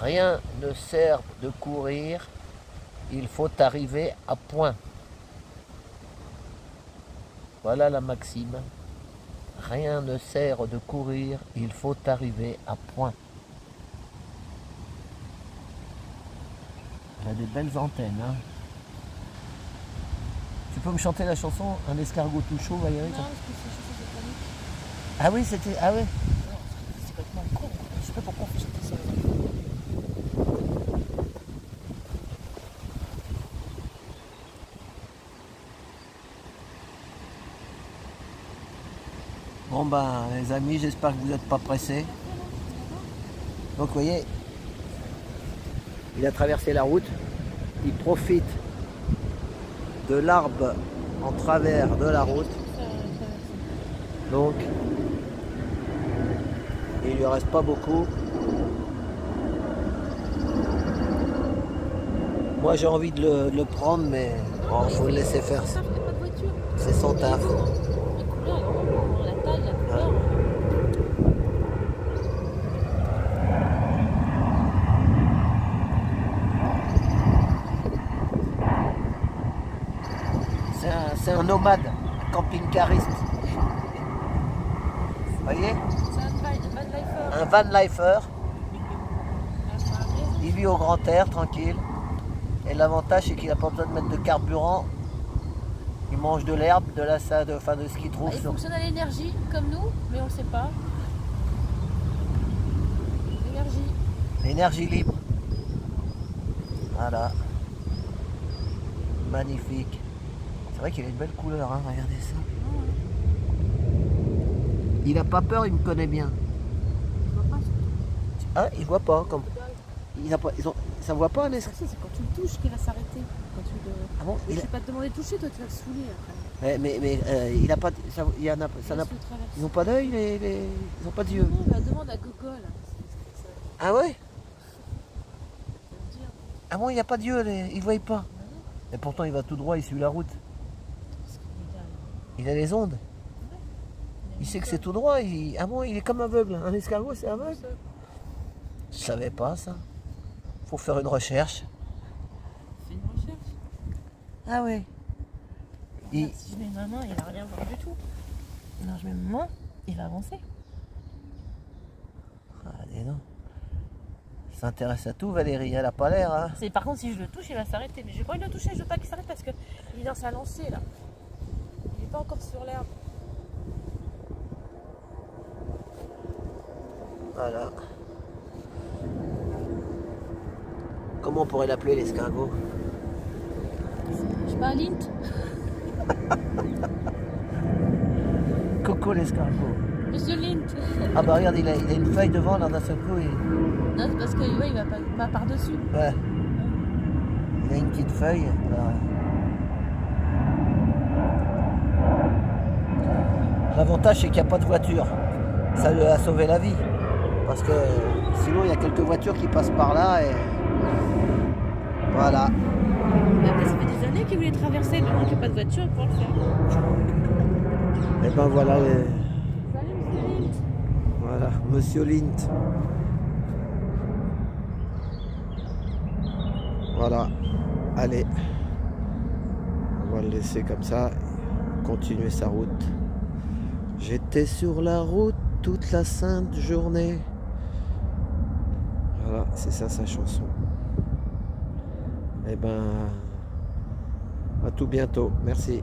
Rien ne sert de courir, il faut arriver à point. Voilà la maxime. Rien ne sert de courir, il faut arriver à point. Elle a des belles antennes. Hein. Tu peux me chanter la chanson Un escargot tout chaud, Valérie Non, parce que c'est chaud, c'est panique. Ah oui, c'était. Ah oui Non, c'est complètement con. Je sais pas pourquoi on fait chanter ça. aux enfants. Bon ben les amis, j'espère que vous n'êtes pas pressés. Donc voyez, il a traversé la route, il profite de l'arbre en travers de la route. Donc il lui reste pas beaucoup. Moi j'ai envie de le, prendre mais bon, faut le laisser faire. C'est son taf. La couleur, la taille, la couleur. C'est un, nomade, un camping-cariste. Vous voyez un van, lifer. Il vit au grand air, tranquille. Et l'avantage, c'est qu'il n'a pas besoin de mettre de carburant. Il mange de l'herbe, de la sa- de, enfin, de ce qu'il trouve. Ah, il sur- fonctionne à l'énergie, comme nous, mais on ne sait pas. L'énergie. L'énergie libre. Voilà. Magnifique. C'est vrai qu'il a une belle couleur, hein, regardez ça. Il n'a pas peur, il me connaît bien. Je vois pas. Ah, il voit pas comme. Il a pas, ils ont, ça voit pas si, c'est quand tu le touches qu'il va s'arrêter. Quand tu le... Ah bon Mais il je a- vais pas te demander de toucher, toi tu vas le saouler après. Mais, mais, mais, euh, il a pas, ça, il y en a, ça ils n'ont pas d'œil, les, les- ils n'ont pas d'yeux. Non, bah, demande à Gogo là. C'est- c'est- ça Ah ouais. Ah bon, il n'y a pas d'yeux, ils ne voient pas. Mais pourtant, il va tout droit, il suit la route. Parce. Il a les ondes. Il sait que c'est tout droit. Il... Ah bon, il est comme aveugle. Un escargot, c'est aveugle? Je savais pas ça. Faut faire une recherche. Fais une recherche. Ah ouais. Regarde, Si je mets ma main, il va rien voir du tout. Non, je mets ma main, il va avancer. Ah, dis donc. Il s'intéresse à tout, Valérie. Elle a pas l'air, hein. C'est par contre si je le touche, il va s'arrêter. Mais j'ai pas envie de le toucher, je veux pas qu'il s'arrête parce que il est dans sa lancée là. Il est pas encore sur l'herbe. Voilà. Comment on pourrait l'appeler l'escargot? Je sais pas, Lint? Coco l'escargot. Monsieur Lint Ah bah regarde, il a, il a une feuille devant, là, d'un seul coup. il- Non, c'est parce que ouais, il va pas, pas par-dessus. Ouais. Il a une petite feuille. alors. L'avantage, c'est qu'il n'y a pas de voiture. Ça lui a sauvé la vie. Parce que sinon, il y a quelques voitures qui passent par là et. Voilà. Après, ça fait des années qu'il voulait traverser, il n'y a pas de voiture pour le faire. Et ben voilà, les- Salut, Monsieur Lint voilà, Monsieur Lint. Voilà. Allez. On va le laisser comme ça. Continuer sa route. J'étais sur la route toute la sainte journée. Voilà, c'est ça sa chanson. Eh ben, à tout bientôt. Merci.